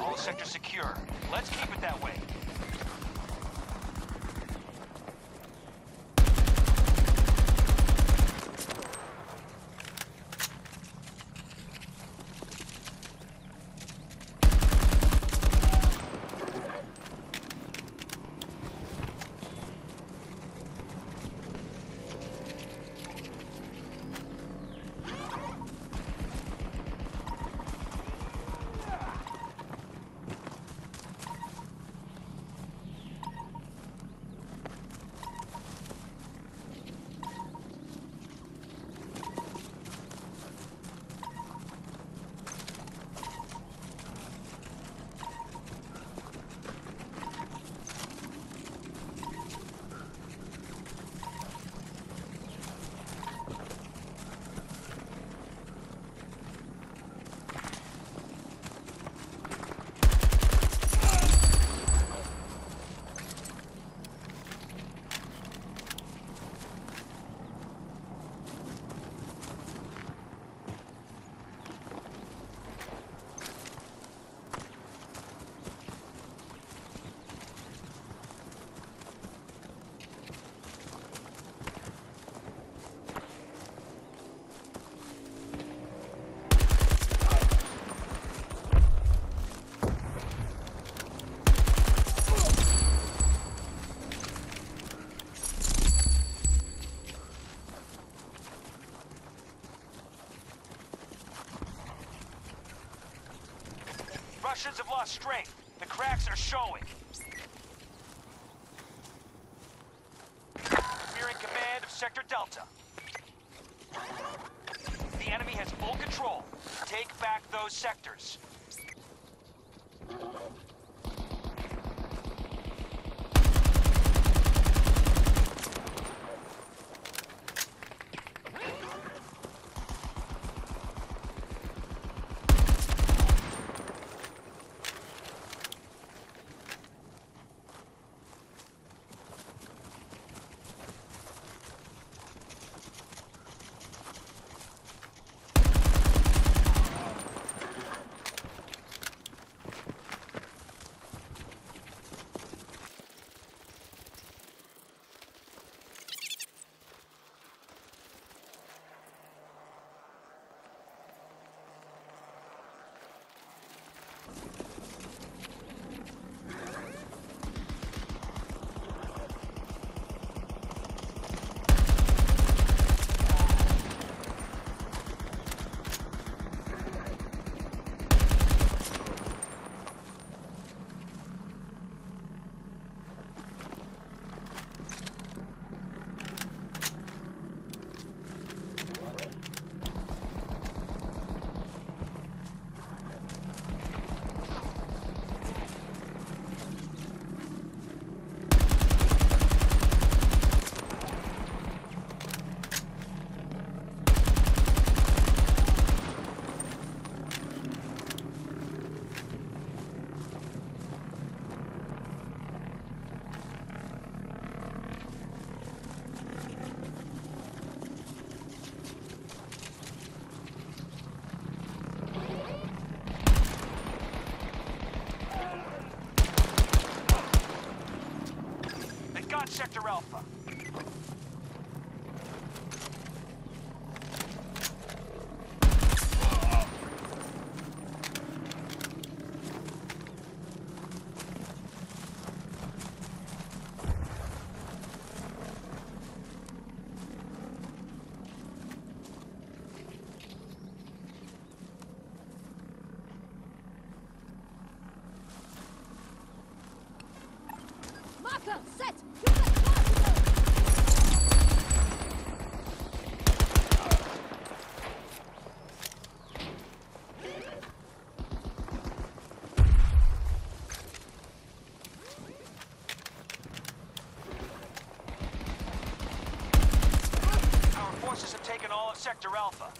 All sectors secure. Let's keep it that way. Russians have lost strength. The cracks are showing. We're in command of Sector Delta. The enemy has full control. Take back those sectors. They Sector Alpha. All of Sector Alpha.